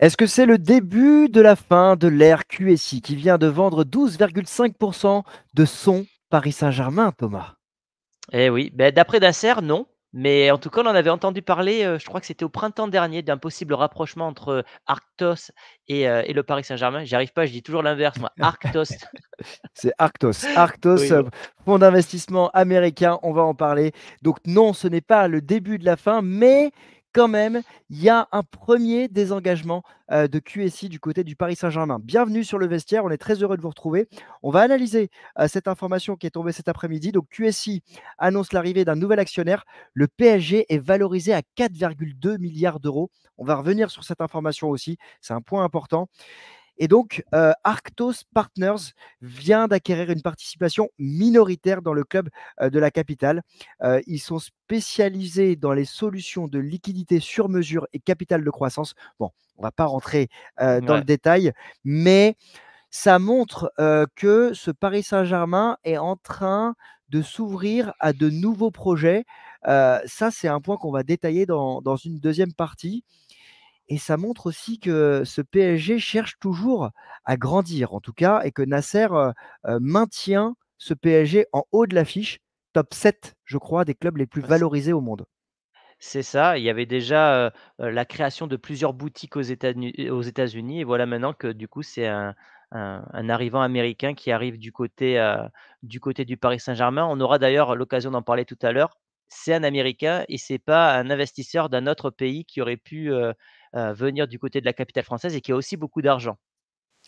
Est-ce que c'est le début de la fin de l'ère QSI qui vient de vendre 12,5% de son Paris Saint-Germain, Thomas? Eh oui, ben, d'après Nasser, non. Mais en tout cas, on en avait entendu parler, euh, je crois que c'était au printemps dernier, d'un possible rapprochement entre Arctos et, euh, et le Paris Saint-Germain. J'y arrive pas, je dis toujours l'inverse, moi. Arctos. C'est Arctos. Arctos, Oui, euh, fonds d'investissement américain, on va en parler. Donc non, ce n'est pas le début de la fin, mais quand même, il y a un premier désengagement euh, de QSI du côté du Paris Saint-Germain. Bienvenue sur le vestiaire, on est très heureux de vous retrouver. On va analyser euh, cette information qui est tombée cet après-midi. Donc QSI annonce l'arrivée d'un nouvel actionnaire. Le PSG est valorisé à 4,2 milliards d'euros. On va revenir sur cette information aussi, c'est un point important. Et donc, euh, Arctos Partners vient d'acquérir une participation minoritaire dans le club euh, de la capitale. Euh, ils sont spécialisés dans les solutions de liquidité sur mesure et capital de croissance. Bon, on ne va pas rentrer dans le détail, mais ça montre que ce Paris Saint-Germain est en train de s'ouvrir à de nouveaux projets. Ça, c'est un point qu'on va détailler dans, dans une deuxième partie. Et ça montre aussi que ce PSG cherche toujours à grandir, en tout cas, et que Nasser euh, euh, maintient ce PSG en haut de l'affiche, top 7, je crois, des clubs les plus valorisés au monde. C'est ça, il y avait déjà, la création de plusieurs boutiques aux États-Nu aux États-Unis et voilà maintenant que du coup c'est un un un arrivant américain qui arrive du côté, heu, du côté du Paris Saint-Germain. On aura d'ailleurs l'occasion d'en parler tout à l'heure. C'est un Américain et c'est pas un investisseur d'un autre pays qui aurait pu, venir du côté de la capitale française et qui a aussi beaucoup d'argent.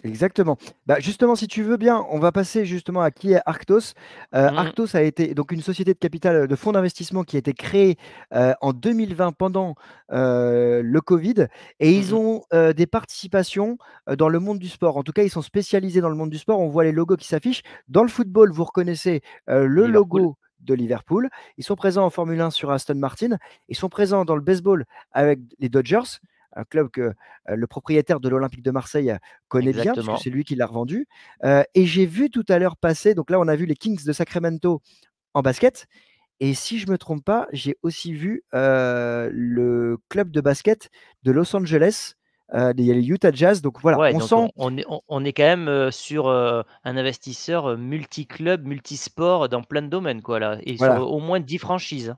Exactement. Bah, justement, si tu veux bien, on va passer justement à qui est Arctos. Euh, Mmh Arctos a été donc une société de capital de fonds d'investissement qui a été créée euh, en 2020 pendant euh, le Covid et Mmh ils mh. ont euh, des participations euh, dans le monde du sport. En tout cas, ils sont spécialisés dans le monde du sport. On voit les logos qui s'affichent. Dans le football, vous reconnaissez euh, le Liverpool. logo de Liverpool. Ils sont présents en Formule 1 sur Aston Martin. Ils sont présents dans le baseball avec les Dodgers un club que le propriétaire de l'Olympique de Marseille connaît bien, puisque Exactement. c'est lui qui l'a revendu. Et j'ai vu tout à l'heure passer, donc là on a vu les Kings de Sacramento en basket. Et si je ne me trompe pas, j'ai aussi vu euh, le club de basket de Los Angeles. euh, il y a les Utah Jazz. Donc voilà, Ouais, on donc sent on est on est quand même, sur, un investisseur, multi-club, multisport dans plein de domaines quoi là et sur, au moins 10 franchises,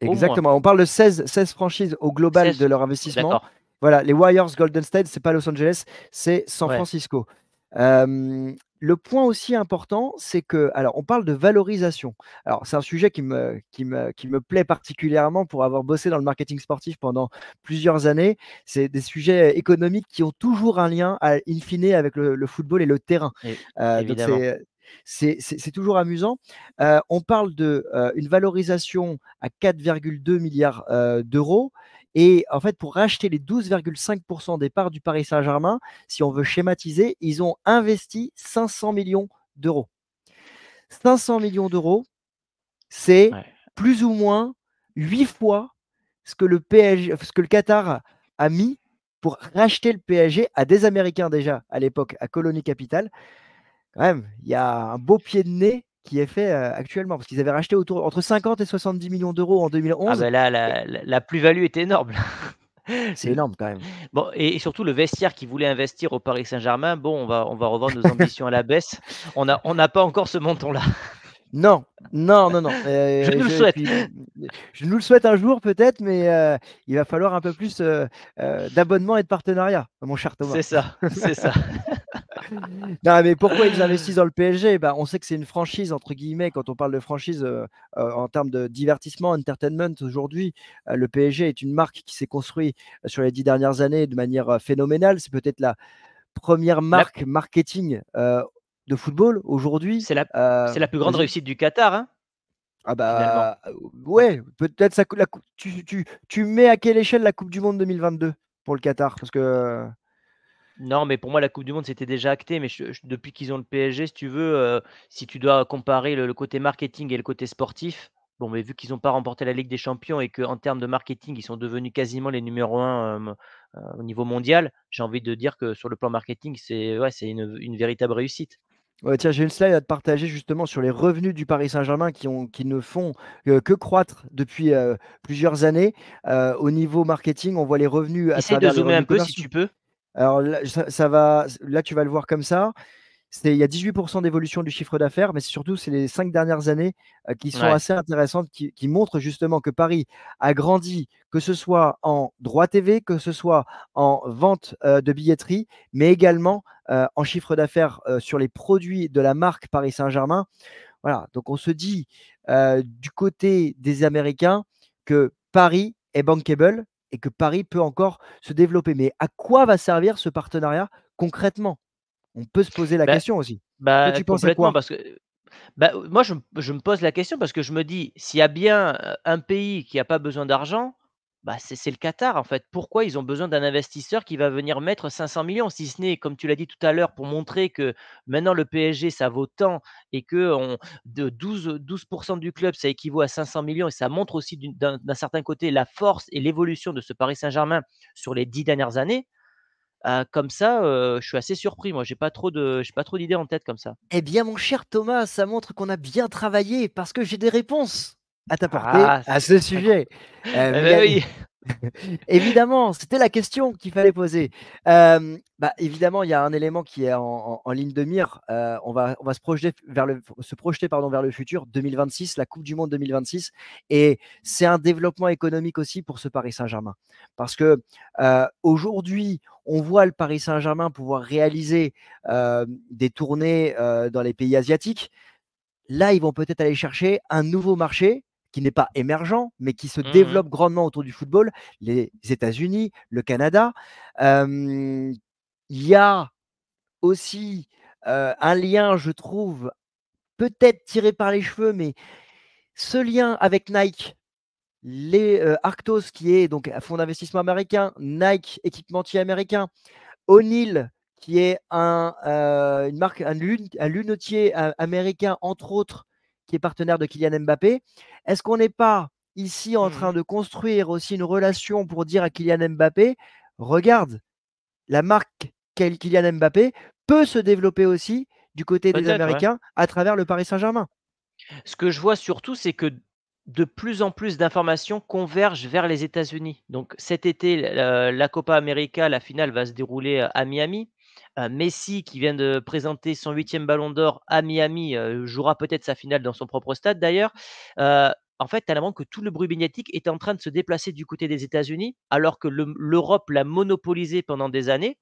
exactement. On parle de 16, 16 franchises au global 16 de leur investissement. Voilà, les Warriors Golden State, c'est pas Los Angeles, c'est San ouais. Francisco. Hem, le point aussi important, c'est que alors on parle de valorisation. Alors c'est un sujet qui me qui me qui me plaît particulièrement pour avoir bossé dans le marketing sportif pendant plusieurs années. C'est des sujets économiques qui ont toujours un lien à in fine avec le le football et le terrain. Donc évidemment. c'est, toujours amusant. Heu, on parle de, heu, une valorisation à 4,2 000 d'euros et en fait, pour racheter les 12,5% des parts du Paris Saint-Germain, si on veut schématiser, ils ont investi 500 millions d'euros. 500 millions d'euros, c'est Ouais. plus ou moins 8 fois ce que le PSG, ce que le Qatar a mis pour racheter le PSG à des Américains déjà à l'époque à Colonie Capital. Quand même, il y a un beau pied de nez qui est fait euh, actuellement parce qu'ils avaient racheté autour entre 50 et 70 millions d'euros en Ah 2011. bah là, la la la plus-value est énorme c'est énorme quand même. Bon et surtout le vestiaire qui voulait investir au Paris Saint-Germain, bon on va on va revoir nos ambitions à la baisse. On a on n'a pas encore ce montant-là. Non, non, non, non. Je Heu, nous le je souhaite. puis, je nous le souhaite un jour peut-être, mais heu, il va falloir un peu plus, heu, d'abonnements et de partenariats, mon cher Thomas. C'est ça, c'est ça. Non, mais pourquoi ils investissent dans le PSG? Bah, on sait que c'est une «franchise» entre guillemets quand on parle de franchise, heu heu, en termes de divertissement, entertainment aujourd'hui, heu, le PSG est une marque qui s'est construite sur les 10 dernières années de manière, phénoménale. C'est peut-être la première La marque marketing, de football aujourd'hui, c'est la la plus grande réussite du Qatar, hein, Ah bah, ouais, peut-être ça la tu tu tu mets à quelle échelle la coupe du monde 2022 pour le Qatar? Parce que Non, mais pour moi, la coupe du monde, c'était déjà acté, mais je je depuis qu'ils ont le PSG, si tu veux, heu, si tu dois comparer le le côté marketing et le côté sportif, bon, mais vu qu'ils ont pas remporté la Ligue des champions et qu'en termes de marketing, ils sont devenus quasiment les numéro 1, hem, heu, au niveau mondial, j'ai envie de dire que sur le plan marketing, c'est ouais, c'est une une véritable réussite. ouais, tiens, j'ai une slide à te partager justement sur les revenus du Paris Saint-Germain qui ont qui ne font, heu, que croître depuis, heu, plusieurs années. Au niveau marketing, on voit les revenus à Essaye de zoomer un peu si tu peux. Alors là, ça ça va là, tu vas le voir comme ça. C'est il y a 18 d'évolution du chiffre d'affaires, mais surtout c'est les 5 dernières années, heu, qui sont Ouais. assez intéressantes, qui qui montrent justement que Paris a grandi, que ce soit en droits TV, que ce soit en vente, heu, de billetterie, mais également, heu, en chiffre d'affaires, sur les produits de la marque Paris Saint-Germain. Voilà, donc on se dit, du côté des Américains que Paris est bankable et que Paris peut encore se développer. Mais à quoi va servir ce partenariat concrètement? On peut se poser la Bah question aussi. Bah, tu penses quoi? parce que, bah, moi je me je me pose la question parce que je me dis: «S'il y a bien, un pays qui a pas besoin d'argent, bah, c'est le Qatar, en fait». Pourquoi ils ont besoin d'un investisseur qui va venir mettre 500 000 000? Si ce n'est, comme tu l'as dit tout à l'heure, pour montrer que maintenant le PSG ça vaut tant et qu'on de 12-12 du club, ça équivaut à 500 000 000 et ça montre aussi d'un certain côté la force et l'évolution de ce Paris Saint-Germain sur les 10 dernières années. Heu, comme ça, heu, je suis assez surpris moi, j'ai pas trop de j'ai pas trop d'idées en tête comme ça. Eh bien, mon cher Thomas, ça montre qu'on a bien travaillé parce que j'ai des réponses à t'apporter Ah! à ce sujet. Heu, eh a oui. évidemment, c'était la question qu'il fallait poser. Bah, évidemment, il y a un élément qui est en en en ligne de mire, heu, on va on va se projeter vers le se projeter pardon, vers le futur, 2026, la coupe du monde 2026 et c'est un développement économique aussi pour ce Paris Saint-Germain. Parce que, heu, aujourd'hui, on voit le Paris Saint-Germain pouvoir réaliser, des tournées, dans les pays asiatiques. Là, ils vont peut-être aller chercher un nouveau marché qui n'est pas émergent, mais qui se Mmh mh. développe grandement autour du football, les États-Unis, le Canada. Il y a aussi, un lien, je trouve, peut-être tiré par les cheveux, mais ce lien avec Nike, les, Arctos qui est donc un fonds d'investissement américain, Nike, équipementier américain, O'Neill qui est un, une marque, un lune un lunetier américain, entre autres, qui est partenaire de Kylian Mbappé. Est-ce qu'on n'est pas ici en Mmh train de construire aussi une relation pour dire à Kylian Mbappé: «Regarde, la marque Kylian Mbappé peut se développer aussi du côté des ouais. Américains à travers le Paris Saint-Germain»? Ce que je vois surtout, c'est que de plus en plus d'informations convergent vers les États-Unis. Donc cet été, la Copa América, la finale va se dérouler, à Miami. Messi qui vient de présenter son 8e ballon d'or à Miami, heu, jouera peut-être sa finale dans son propre stade d'ailleurs. Heu, en fait, tu as l'impression que tout le bruit médiatique est en train de se déplacer du côté des États-Unis, alors que le l'Europe l'a monopolisé pendant des années.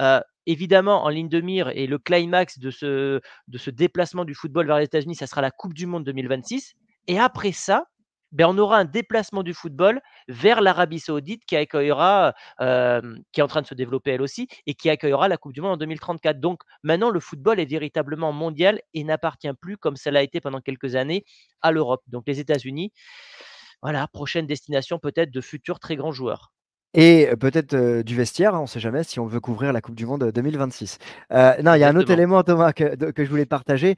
Heu, évidemment, en ligne de mire et le climax de ce de ce déplacement du football vers les États-Unis, ça sera la coupe du monde 2026 et après ça, beh, on aura un déplacement du football vers l'Arabie Saoudite qui accueillera, qui est en train de se développer elle aussi et qui accueillera la coupe du monde en 2034. Donc maintenant, le football est véritablement mondial et n'appartient plus, comme ça l'a été pendant quelques années, à l'Europe. Donc les États-Unis, voilà, prochaine destination peut-être de futurs très grands joueurs. Et peut-être, heu, du vestiaire, hein, on sait jamais si on veut couvrir la coupe du monde, heu, 2026. Heu, non, il y a un autre élément Thomas que je voulais partager.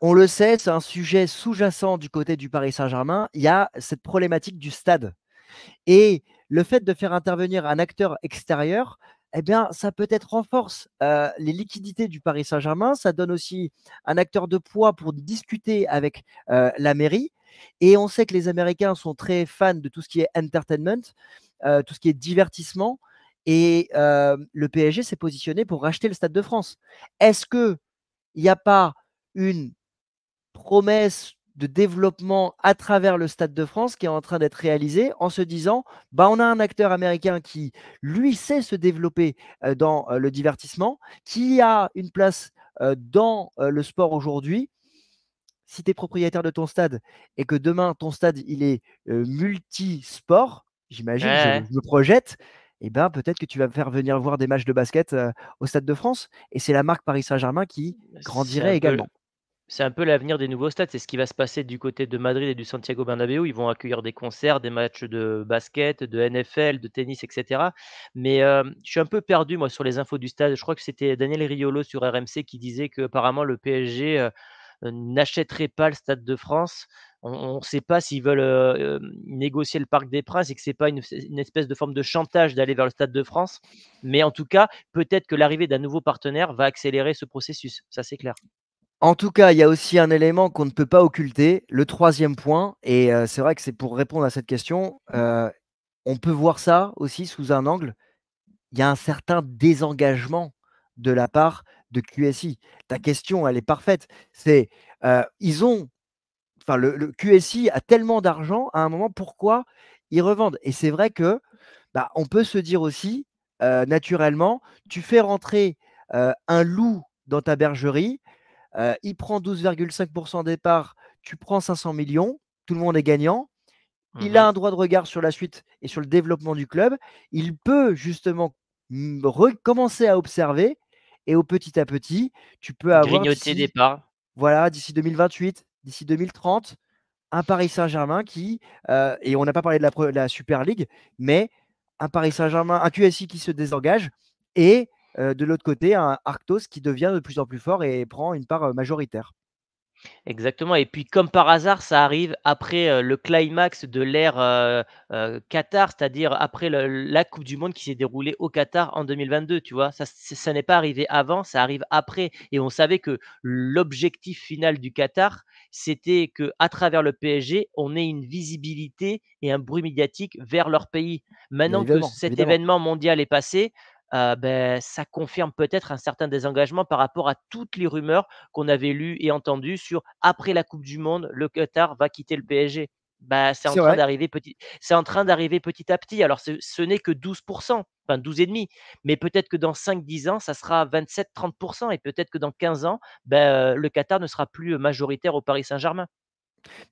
On le sait, c'est un sujet sous-jacent du côté du Paris Saint-Germain. Il y a cette problématique du stade et le fait de faire intervenir un acteur extérieur et bien, ça peut-être renforce, heu, les liquidités du Paris Saint-Germain. Ça donne aussi un acteur de poids pour discuter avec, heu, la mairie et on sait que les Américains sont très fans de tout ce qui est entertainment, heu, tout ce qui est divertissement et le PSG s'est positionné pour racheter le Stade de France. Est-ce qu'il y a pas une promesse de développement à travers le Stade de France qui est en train d'être réalisée en se disant: «Bah, on a un acteur américain qui, lui, sait se développer, heu, dans, heu, le divertissement, qui a une place, heu, dans, le sport aujourd'hui». Si tu es propriétaire de ton stade et que demain ton stade il est, multisport, j'imagine, je ouais. je me projette et ben, peut-être que tu vas me faire venir voir des matchs de basket, au Stade de France et c'est la marque Paris Saint-Germain qui grandirait peu également. C'est un peu l'avenir des nouveaux stades. C'est ce qui va se passer du côté de Madrid et du Santiago Bernabéu. Ils vont accueillir des concerts, des matchs de basket, de NFL, de tennis et cetera. Mais, hem, je suis un peu perdu moi sur les infos du stade. Je crois que c'était Daniel Riolo sur RMC qui disait qu'apparemment le PSG, heu heu, n'achèterait pas le Stade de France. On on sait pas s'ils veulent, négocier le Parc des Princes et que c'est pas une une espèce de forme de chantage d'aller vers le Stade de France. Mais en tout cas, peut-être que l'arrivée d'un nouveau partenaire va accélérer ce processus. Ça, c'est clair. En tout cas, il y a aussi un élément qu'on ne peut pas occulter, le 3e point et heu, c'est vrai que c'est pour répondre à cette question, heu, on peut voir ça aussi sous un angle il y a un certain désengagement de la part de QSI. Ta question, elle est parfaite. C'est, heu, ils ont enfin le QSI a tellement d'argent, à un moment, pourquoi ils revendent? Et c'est vrai que, bah, on peut se dire aussi, naturellement, tu fais rentrer, un loup dans ta bergerie, heu, il prend 12,5% des parts, tu prends 500 millions, tout le monde est gagnant. Mmh Il a mh. un droit de regard sur la suite et sur le développement du club. Il peut justement, mmh, recommencer à observer et au petit à petit, tu peux avoir Grignoter des parts. voilà, d'ici 2028, d'ici 2030, un Paris Saint-Germain qui, heu et on n'a pas parlé de la de la Super League, mais un Paris Saint-Germain, un QSI qui se désengage et de l'autre côté, un Arctos qui devient de plus en plus fort et prend une part, majoritaire. Exactement et puis comme par hasard, ça arrive après, le climax de l'ère, Qatar, c'est-à-dire après le la coupe du monde qui s'est déroulée au Qatar en 2022, tu vois? Ça n'est pas arrivé avant, ça arrive après et on savait que l'objectif final du Qatar, c'était qu'à travers le PSG, on ait une visibilité et un bruit médiatique vers leur pays. Maintenant que cet évidemment. événement mondial est passé, heu, beh, ça confirme peut-être un certain désengagement par rapport à toutes les rumeurs qu'on avait lues et entendues sur après la coupe du monde, le Qatar va quitter le PSG. Bah, c'est en train d'arriver petit c'est en train d'arriver petit à petit. Alors ce ce n'est que 12 enfin 12,5 mais peut-être que dans 5-10 ans, ça sera 27-30% et peut-être que dans 15 ans, bah, heu, le Qatar ne sera plus, heu, majoritaire au Paris Saint-Germain.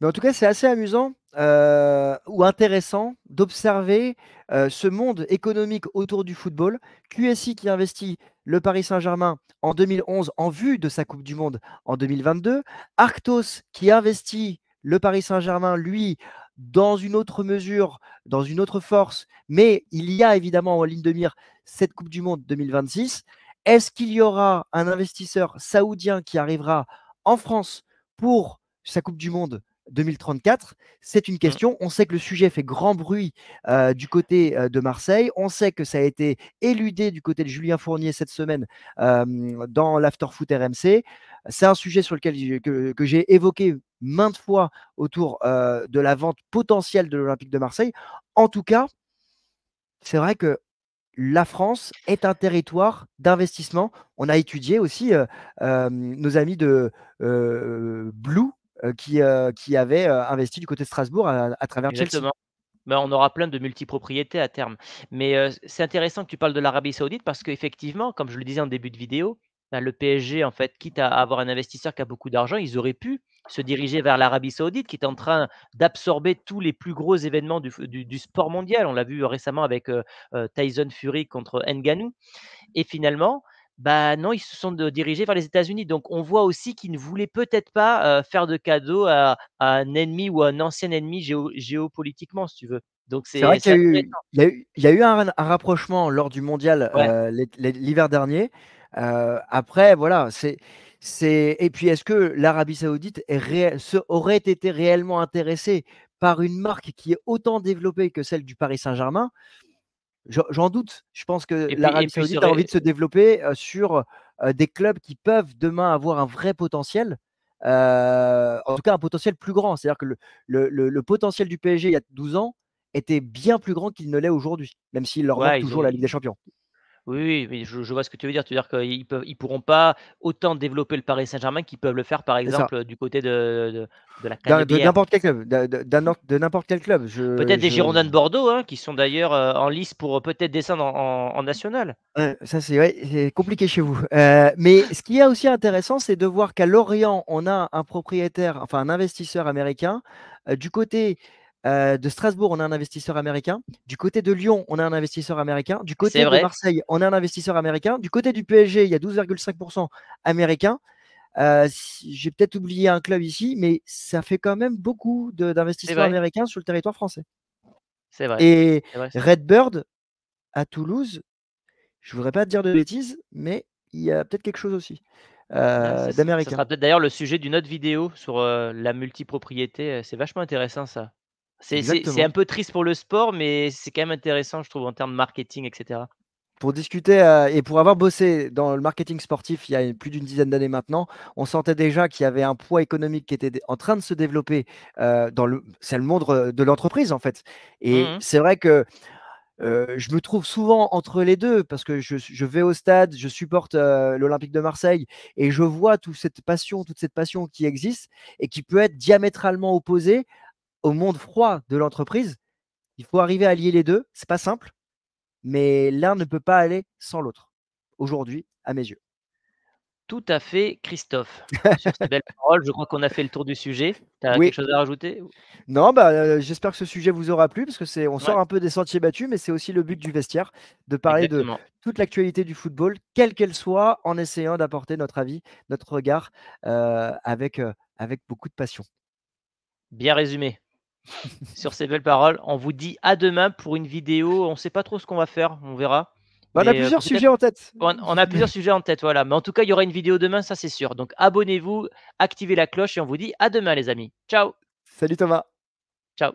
Mais en tout cas, c'est assez amusant, heu, ou intéressant d'observer, heu, ce monde économique autour du football. QSI qui investit le Paris Saint-Germain en 2011 en vue de sa coupe du monde en 2022. Arctos qui investit le Paris Saint-Germain, lui, dans une autre mesure, dans une autre force, mais il y a évidemment en ligne de mire cette coupe du monde 2026. Est-ce qu'il y aura un investisseur saoudien qui arrivera en France pour sa coupe du monde 2034? C'est une Mmh. question. On sait que le sujet fait grand bruit, du côté, de Marseille. On sait que ça a été éludé du côté de Julien Fournier cette semaine, dans l'after foot RMC. C'est un sujet sur lequel j'ai que que j'ai évoqué maintes fois autour, de la vente potentielle de l'Olympique de Marseille. En tout cas c'est vrai que la France est un territoire d'investissement. On a étudié aussi, nos amis de, Blue, qui, heu, qui avaient, heu, investi du côté de Strasbourg à travers Chelsea. Exactement. Bah, on aura plein de multipropriétés à terme. Mais, c'est intéressant que tu parles de l'Arabie Saoudite parce qu'effectivement, comme je le disais en début de vidéo, bah, le PSG, en fait, quitte à avoir un investisseur qui a beaucoup d'argent, ils auraient pu se diriger vers l'Arabie Saoudite qui est en train d'absorber tous les plus gros événements du du sport mondial. On l'a vu, récemment avec, Tyson Fury contre Ngannou et finalement, bah, non, ils se sont dirigés vers les États-Unis. Donc on voit aussi qu'ils ne voulaient peut-être pas, faire de cadeau à à un ennemi ou à un ancien ennemi géo géopolitiquement, si tu veux. Donc C'est vrai qu'il y a eu y y a un un rapprochement lors du mondial, Ouais. l'hiver dernier. Après voilà, c'est et puis est-ce que l'Arabie Saoudite est réel se aurait été réellement intéressée par une marque qui est autant développée que celle du Paris Saint-Germain? J'en doute. Je pense que l'Arabie Saoudite a envie de se développer, sur, des clubs qui peuvent demain avoir un vrai potentiel. En tout cas un potentiel plus grand. C'est-à-dire que le le le potentiel du PSG il y a 12 ans était bien plus grand qu'il ne l'est aujourd'hui, même s'il leur manque ouais, ont toujours la Ligue des Champions. Oui, oui, mais je je vois ce que tu veux dire. Tu veux dire qu'ils peuvent ils pourront pas autant développer le Paris Saint-Germain qu'ils peuvent le faire, par exemple, du côté de de de la D'un de n'importe quel club, de d'un n'importe quel club. Je Peut-être des je Girondins de Bordeaux, hein, qui sont d'ailleurs, heu, en lice pour, heu, peut-être descendre en en en national. Ouais, ça c'est ouais, c'est compliqué chez vous. Heu, mais ce qui est aussi intéressant, c'est de voir qu'à Lorient, on a un propriétaire, enfin un investisseur américain. Du côté, heu, de Strasbourg, on a un investisseur américain. Du côté de Lyon, on a un investisseur américain. Du côté de. Marseille, on a un investisseur américain. Du côté du PSG, il y a 12,5 américains. Heu, si j'ai peut-être oublié un club ici, mais ça fait quand même beaucoup vrai. américains sur le territoire français. C'est vrai. Et vrai. RedBird à Toulouse je voudrais pas te dire de bêtises, mais il y a peut-être quelque chose aussi, Ah, ça heu, s ça d'américain. sera peut-être d'ailleurs le sujet d'une autre vidéo sur, la multipropriété, c'est vachement intéressant ça. C'est un peu triste pour le sport, mais c'est quand même intéressant, je trouve, en termes marketing et cetera. Pour discuter, heu et pour avoir bossé dans le marketing sportif il y a plus d'une dizaine d'années maintenant, on sentait déjà qu'il y avait un poids économique qui était en train de se développer, dans le c'est le monde re de l'entreprise, en fait Mmh et mh. c'est vrai que je me trouve souvent entre les 2 parce que je je vais au stade, je supporte, l'Olympique de Marseille et je vois toute cette passion toute cette passion qui existe et qui peut être diamétralement opposée au monde froid de l'entreprise. Il faut arriver à lier les 2, c'est pas simple, mais l'un ne peut pas aller sans l'autre, aujourd'hui, à mes yeux. Tout à fait, Christophe. Sur ces belles paroles, je crois qu'on a fait le tour du sujet. Tu as quelque chose à rajouter? Non, bah, heu, j'espère que ce sujet vous aura plu parce que c'est on Ouais. sort un peu des sentiers battus, mais c'est aussi le but du vestiaire, de parler de toute l'actualité du football, quelle qu'elle soit, en essayant d'apporter notre avis, notre regard, avec, heu, avec beaucoup de passion. Bien résumé. Sur ces belles paroles, on vous dit à demain pour une vidéo, on sait pas trop ce qu'on va faire, on verra. Bah, on a heu, plusieurs sujets en tête. on on a plusieurs sujets en tête, voilà. Mais en tout cas, il y aura une vidéo demain, ça c'est sûr. Donc abonnez-vous, activez la cloche et on vous dit à demain les amis. Ciao. Salut Thomas. Ciao.